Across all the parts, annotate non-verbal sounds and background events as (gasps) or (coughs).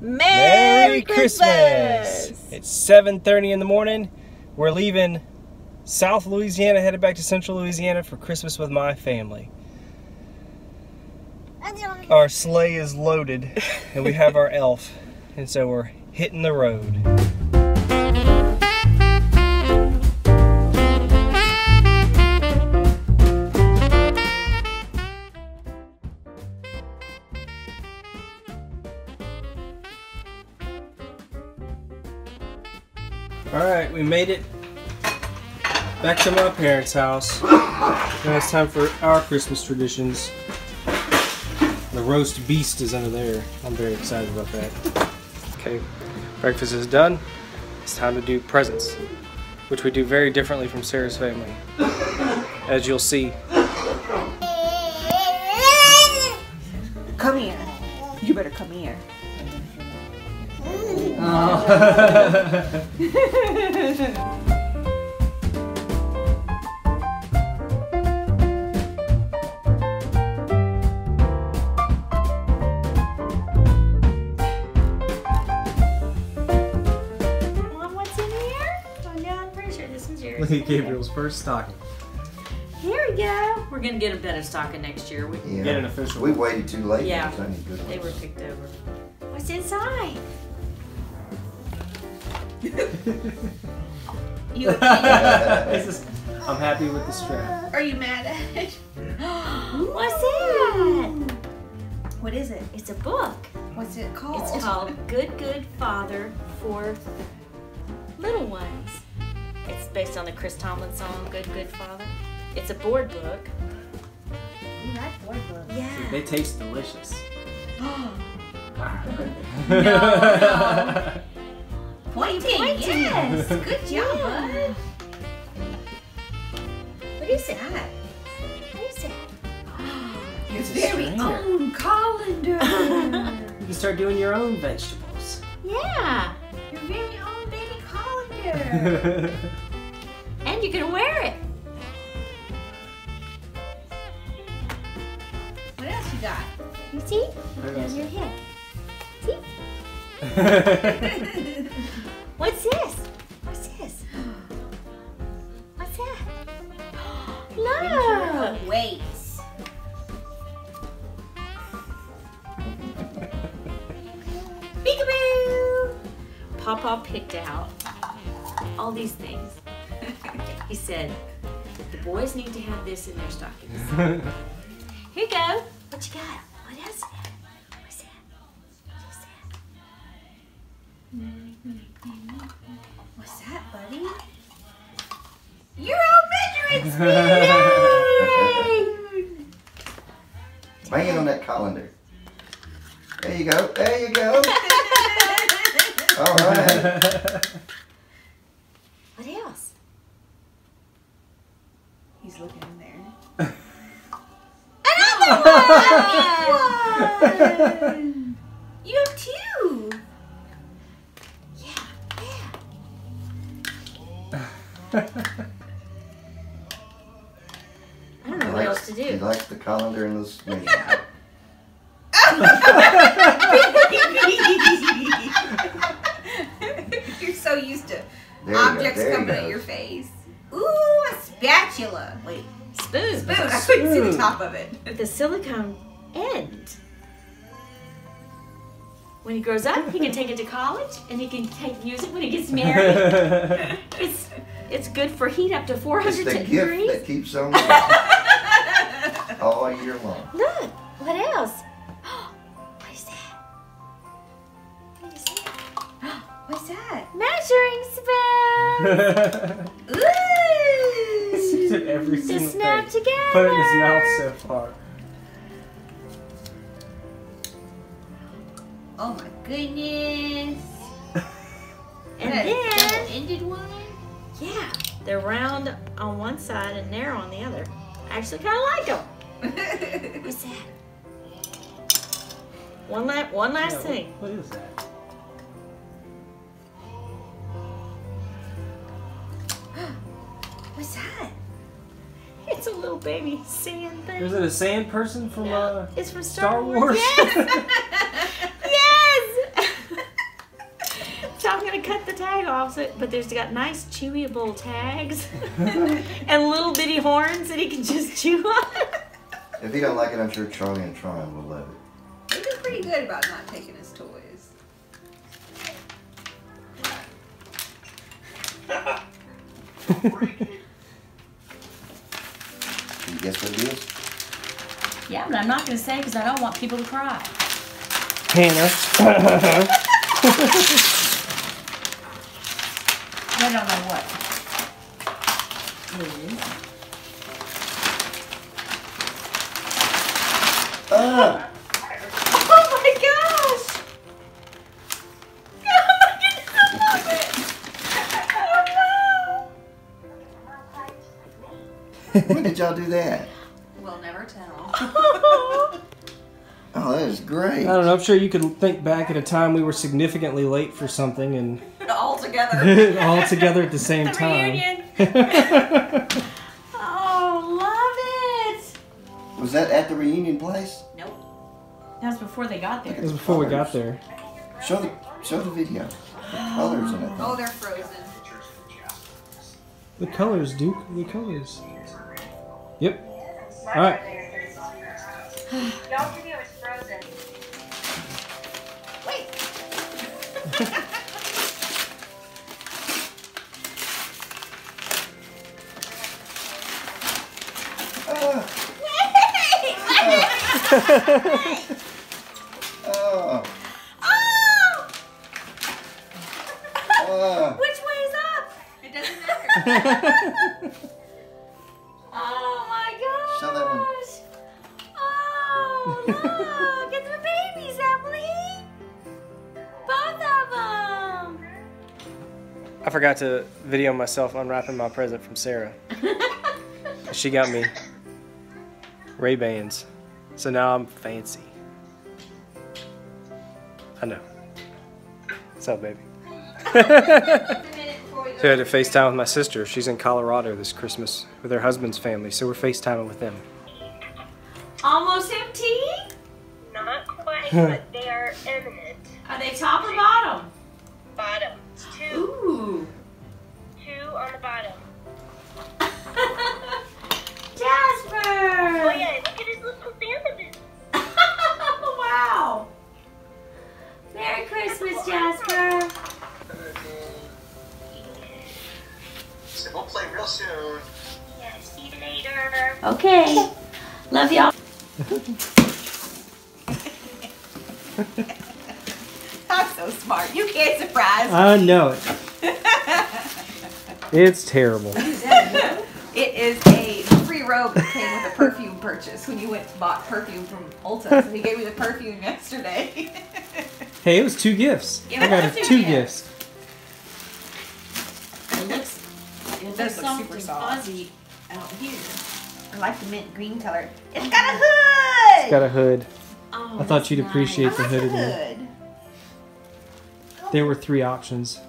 Merry, Christmas! It's 7:30 in the morning. We're leaving South Louisiana, headed back to Central Louisiana for Christmas with my family. Our sleigh is loaded, and we have our (laughs) elf, and so we're hitting the road. We made it back to my parents' house. Now it's time for our Christmas traditions. The roast beast is under there. I'm very excited about that. Okay, breakfast is done. It's time to do presents, which we do very differently from Sarah's family, as you'll see. Come here. You better come here. Oh (laughs) no, I'm pretty sure this is yours. Look at Gabriel's first stocking. Here we go. We're gonna get a better stocking next year. We, Yeah. Get an official. We waited too late. Yeah. good they were ones. picked over. What's inside? (laughs) You, (laughs) This is- I'm happy with the strap. are you mad at it? (gasps) What's that? What is it? It's a book. What's it called? It's called Good Good Father for Little Ones. It's based on the Chris Tomlin song Good Good Father. It's a board book. You like board books. Yeah. They taste delicious. (gasps) (laughs) Pointing, Pointing. yes. (laughs) Good job, Yeah. bud. What is it? That. What is it? Your (gasps) It's very own colander. (laughs) You can start doing your own vegetables. Yeah. Your very own baby colander. (laughs) And you can wear it. what else you got? You see? There's your head. See? (laughs) What's this? What's this? What's that? (gasps) Look! Weights. Peekaboo! Papa picked out all these things. (laughs) He said, the boys need to have this in their stockings. (laughs) Here you go. What you got? What else? What's that, buddy? Your own measuring! Bang it on that colander. There you go. There you go. (laughs) All right. What else? He's looking in there. (laughs) You (laughs) I don't know He what else to do. he likes the colander in the measurement. You're so used to There objects coming at your face. Ooh, a spatula. Wait, Spoon. spoon. I couldn't see the top of it. With a silicone end. When he grows up, he can take it to college and he can take use it when he gets married. (laughs) it's it's good for heat up to It's 400 the gift that keeps on (laughs) giving all year long. Look, what else? (gasps) what is that? What is that? (gasps) What's that? Measuring spoon. He's Ooh. did every to single snap thing. together. Put it in his mouth so far. Oh my goodness. (laughs) And That then, double-ended one. Yeah, they're round on one side and narrow on the other. I actually kind of like them. (laughs) What's that? One, la- one last Yeah, thing. What is that? (gasps) What's that? It's a little baby sand thing. Is it a sand person from Yeah. uh, It's from Star Star, Wars? Yes. yes. (laughs) tag it, but there's got nice chewable tags (laughs) (laughs) and little bitty horns that he can just chew on. If he don't like it, I'm sure Charlie and Tron will love it. They've pretty good about not taking his toys. Can (laughs) you guess what it is? Yeah, but I'm not gonna say because I don't want people to cry. Hannah. I don't know what it is. Ah! (laughs) Oh my gosh! Oh my goodness, I love it! Oh when did y'all do that? We'll never tell. (laughs) Oh, that is great. I don't know. I'm sure you could think back at a time we were significantly late for something and All together. (laughs) all together at the (laughs) same The time. reunion. (laughs) oh, love it! Was that at the reunion place? nope. That was before they got It there. was before we got there. Show the show the video. The colors in it. Oh, they're frozen. The colors, Duke. The colors. Yep. All right. (sighs) Y'all video is frozen. Wait. Oh! Oh! Ah! Which way is up? It doesn't matter. (laughs) Oh my gosh! Show that one. Oh, look! it's the babies, Emily! Both of them! I forgot to video myself unwrapping my present from Sarah. (laughs) She got me Ray Bans, so now I'm fancy. I know. What's up, baby? (laughs) So I had to FaceTime with my sister. She's in Colorado this Christmas with her husband's family, so we're FaceTiming with them. Almost empty? Not quite, but they are imminent. Are they top or bottom? Bottom. Soon. Yeah, see you later. Okay. Love y'all. (laughs) I'm so smart. You can't surprise me. I know it. (laughs) It's terrible. (laughs) It is a free robe that came with a perfume purchase when you went to bought perfume from Ulta. So he gave me the perfume yesterday. Hey, it was two gifts. It I got two two gifts. gifts. It does look super soft. fuzzy out here. I like the mint green color. It's got a hood. It's got a hood. Oh, I thought you'd nice. appreciate I the like hood the hood. There were three options.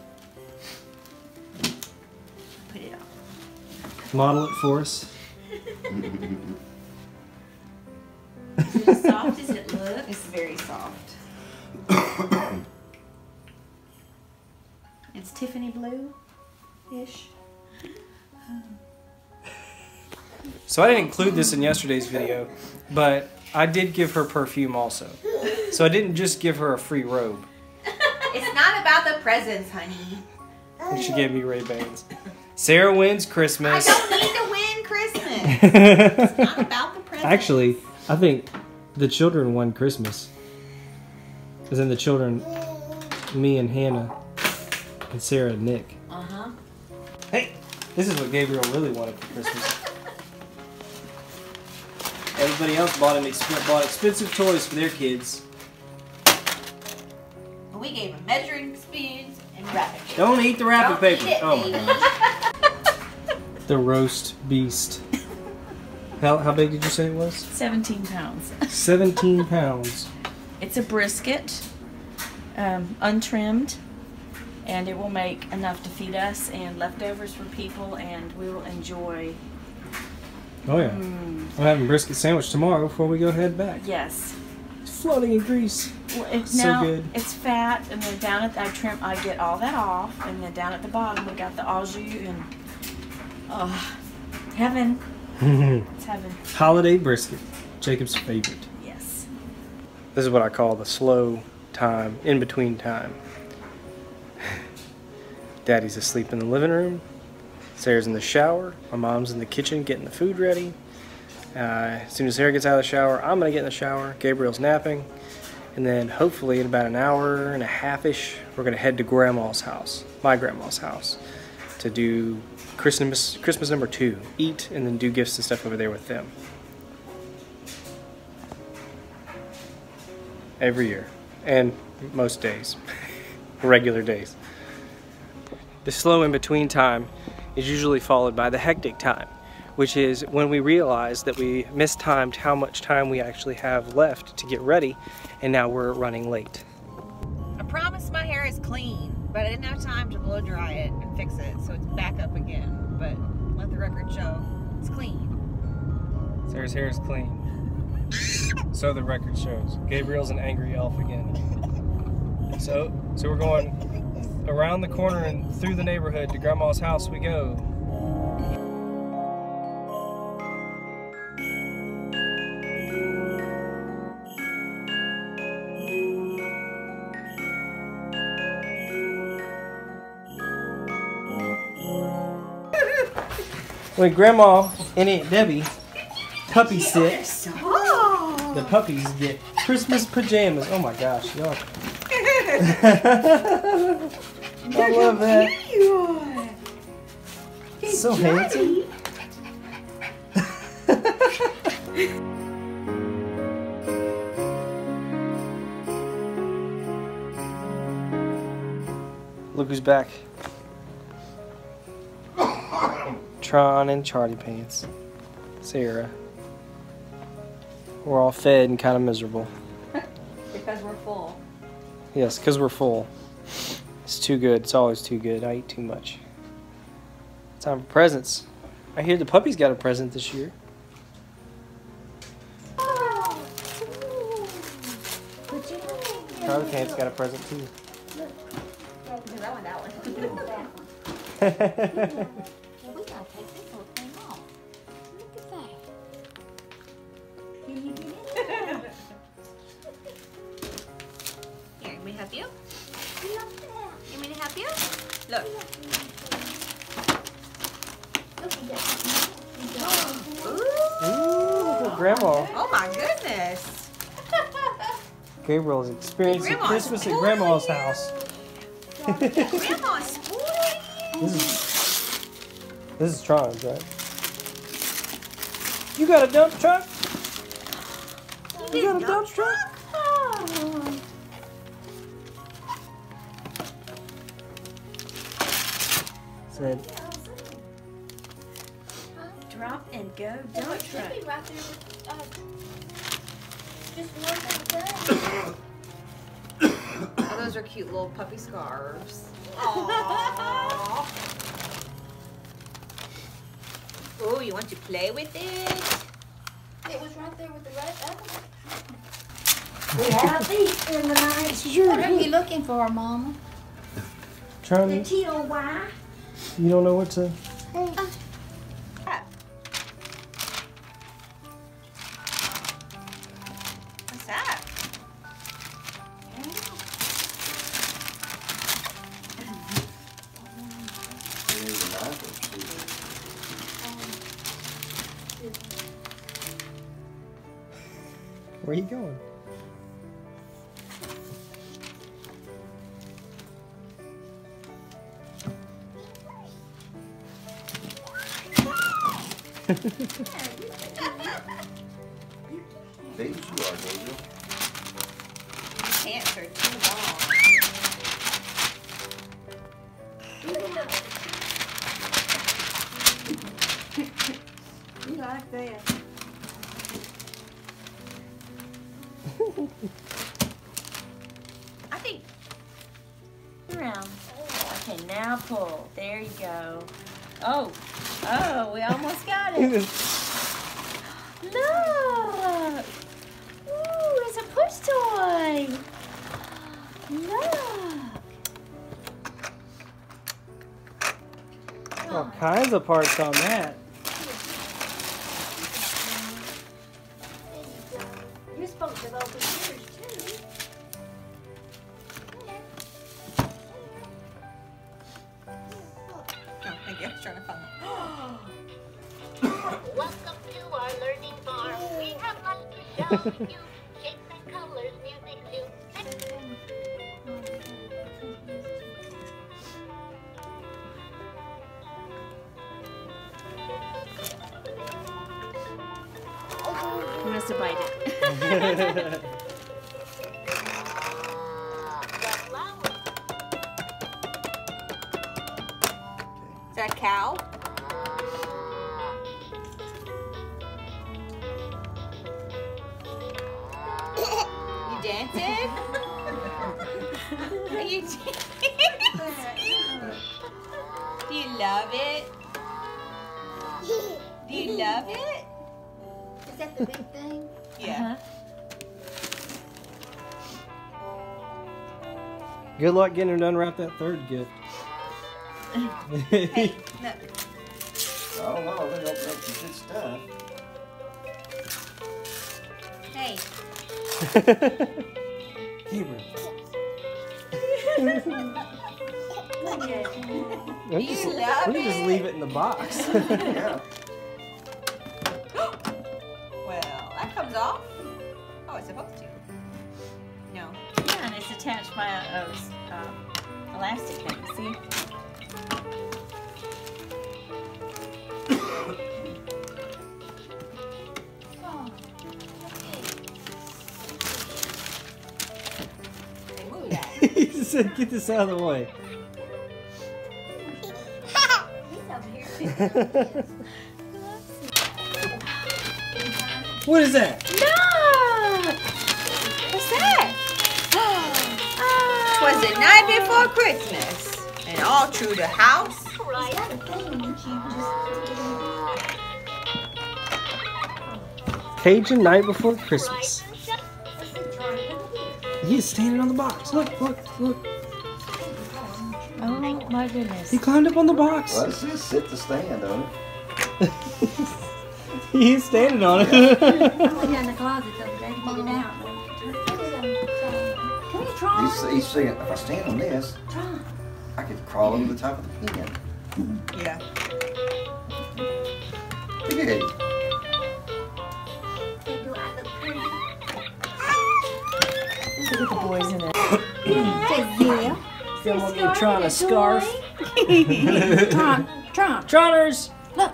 Put it on. Model it for us. Is it as (laughs) soft as it looks? It's very soft. (coughs) it's Tiffany blue ish. Um, so I didn't include this in yesterday's video, but I did give her perfume also. So I didn't just give her a free robe. It's not about the presents, honey. And she gave me Ray Bans. Sarah wins Christmas. I don't need to win Christmas. (laughs) It's not about the presents. Actually, I think the children won Christmas. As in the children, me and Hannah, and Sarah and Nick. Huh. Hey, this is what Gabriel really wanted for Christmas. (laughs) Everybody else bought an exp- bought expensive toys for their kids. we gave him measuring spoons and wrapping paper. Don't eat the wrapping Don't paper. eat it, oh my baby. god. (laughs) The roast beast. How, how big did you say it was? 17 pounds. 17 pounds. It's a brisket, um, untrimmed, and it will make enough to feed us and leftovers for people, and we will enjoy. Oh yeah. Mm, I'm having brisket sandwich tomorrow before we go head back. yes. floating in grease. Well, it's So now good. it's fat, and then down at I trim, I get all that off, and then down at the bottom we got the au jus and oh, heaven. (laughs) It's heaven. Holiday brisket, Jacob's favorite. Yes. This is what I call the slow time, in between time. Daddy's asleep in the living room. Sarah's in the shower. My mom's in the kitchen getting the food ready. Uh, as soon as Sarah gets out of the shower, I'm gonna get in the shower. Gabriel's napping. And then hopefully in about an hour and a half ish, we're gonna head to grandma's house, my grandma's house, to do Christmas Christmas number two. Eat and then do gifts and stuff over there with them. Every year. And most days. (laughs) Regular days. The slow in between time is usually followed by the hectic time, which is when we realize that we mistimed how much time we actually have left to get ready, and now we're running late. I promise my hair is clean, but I didn't have time to blow dry it and fix it, so it's back up again. But let the record show it's clean. Sarah's hair is clean. So the record shows. Gabriel's an angry elf again. So, so we're going around the corner and through the neighborhood to Grandma's house we go. When Grandma and Aunt Debbie puppy sit, the puppies get Christmas pajamas. Oh my gosh, y'all. (laughs) (laughs) I love that. So handsome. (laughs) Look who's back. Tron and Charlie Pants. Sarah. We're all fed and kind of miserable. (laughs) Because we're full. Yes, because we're full. It's too good. It's always too good. I eat too much. Time for presents. I hear the puppy's got a present this year. Charlie Pants got a present too. Because I want that one. (laughs) (laughs) (laughs) Look. Ooh, grandma. Oh my goodness. Gabriel is experiencing Grandma's Christmas at grandma's house. Grandma's spoiling This is this is Tron's, right? You got a dump truck? You got a dump truck? Said Drop and go dump truck. Uh, (coughs) oh, those are cute little puppy scarves. Oh, you want to play with it? It was right there with the red apple. We have these in the night. What are you looking for, Mama? Tron, The T-O-Y. You don't know what to. What's that? Where are you going? Pull. There you go. Oh, oh, we almost got (laughs) it. Look. Ooh, it's a push toy. Look. All kinds of parts on that. He must bite it. Good luck getting her to unwrap that third gift. Hey, look. Oh, I don't know. They open up some good stuff. Hey. Gabriel. Look at you. We just, we just leave it in the box. (laughs) Yeah. Elastic thing. See? They move that. he said, "Get this out of the way." he's over here. (laughs) What is that? The night before Christmas, and all through the house. Is a thing that you just Cajun night before Christmas. Let's see, Charlie, look here. He's standing on the box. Look, look, look. Oh my goodness. He climbed up on the box. Well, it's just sit to stand on it. (laughs) He's standing on it. I went down the closet the other day to get it out. (laughs) Come here, He's, he's saying, if I stand on this, I could crawl over the top of the pen. Yeah. Look at it. Look at the boys in there. Say yeah. Someone give Tron a scarf. Tron, Tron, Troners. Look.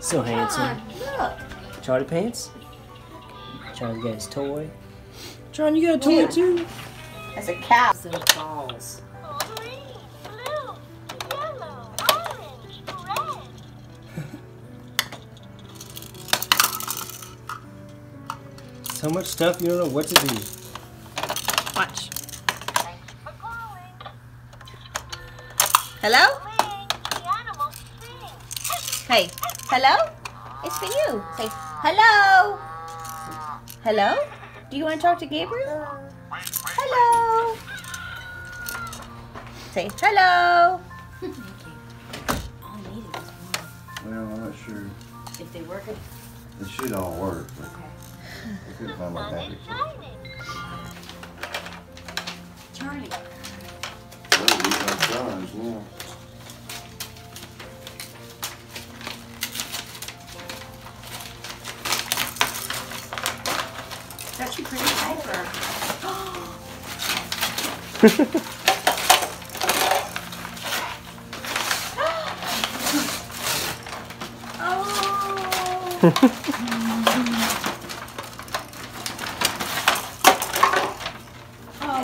So handsome. Look. Charlie pants. Charlie got his toy. Tron, you got a toy too? That's a cow. Some balls. Green, blue, yellow, orange, red. So much stuff you don't know what to do. Watch. Thanks for calling. Hello? Sing, the animals sing. Hey. Hello? It's for you. Say hello. Hello? Do you want to talk to Gabriel? Say hello. All I needed was one. Well, I'm not sure. If they work it. It should all work, but Okay. I couldn't find my Sun package. is shining. Charlie. Well, we got guns, yeah. Such a (laughs) (laughs) pretty paper. Oh,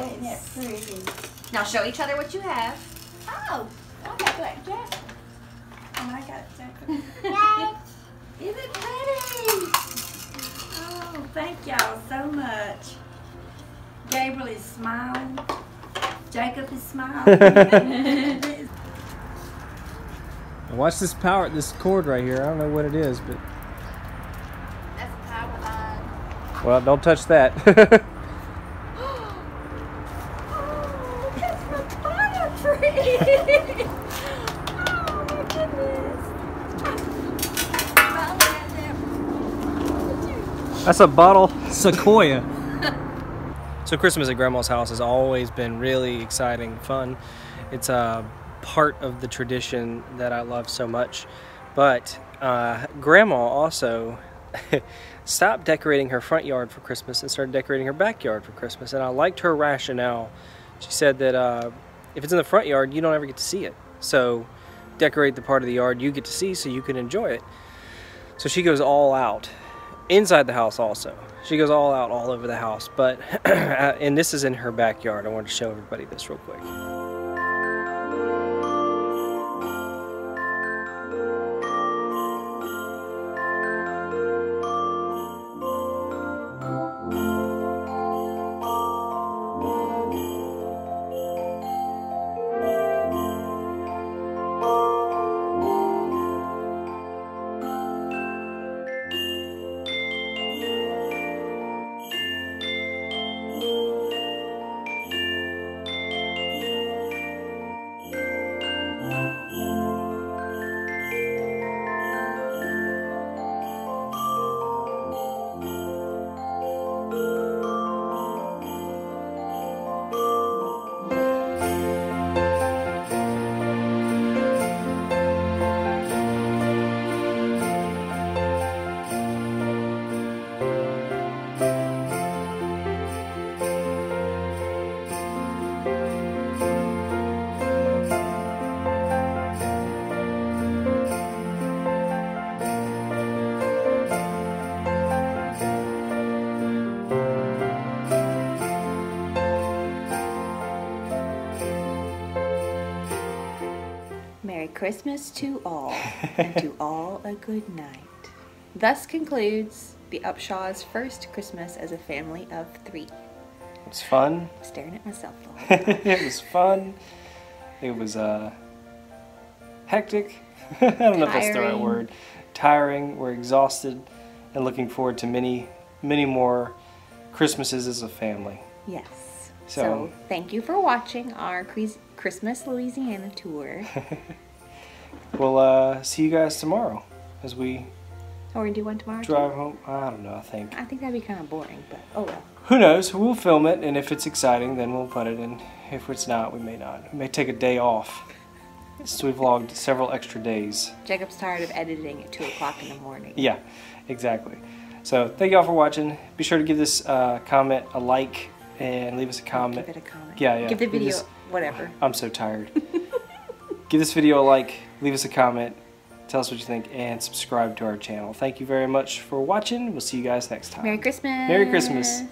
isn't that pretty? Now show each other what you have. Oh, I got black jacket. And I got jacket. Is it pretty? Oh, thank y'all so much. Gabriel is smiling. Jacob is smiling. (laughs) Watch this power, this cord right here. I don't know what it is, but well, don't touch that. that's (laughs) That's a bottle sequoia. (laughs) so Christmas at Grandma's house has always been really exciting, fun. It's a part of the tradition that I love so much. But uh, Grandma also (laughs) stopped decorating her front yard for Christmas and started decorating her backyard for Christmas. And I liked her rationale. She said that uh, if it's in the front yard, you don't ever get to see it. So decorate the part of the yard you get to see so you can enjoy it. So she goes all out inside the house also. She goes all out all over the house, but (clears throat) and this is in her backyard. I wanted to show everybody this real quick. Merry Christmas to all, and to (laughs) all a good night. Thus concludes the Upshaws' first Christmas as a family of three. It was fun. I'm staring at myself (laughs) it was fun. It was uh, hectic. (laughs) I don't know if that's the right word. Tiring. We're exhausted and looking forward to many, many more Christmases as a family. Yes. So- So, thank you for watching our Christmas Louisiana tour. We'll uh, see you guys tomorrow as we Or we do one tomorrow. too? drive home. I don't know. I think. I think that'd be kind of boring, but oh well. Who knows? We'll film it, and if it's exciting, then we'll put it in. If it's not, we may not. We may take a day off. So we vlogged several extra days. Jacob's tired of editing at 2 o'clock in the morning. Yeah, exactly. So thank y'all for watching. Be sure to give this uh, comment a like and leave us a comment. Give it a comment. Yeah, yeah. Give the Give video this- whatever. I'm so tired. (laughs) give this video a like, leave us a comment, tell us what you think, and subscribe to our channel. Thank you very much for watching. We'll see you guys next time. Merry Christmas. Merry Christmas.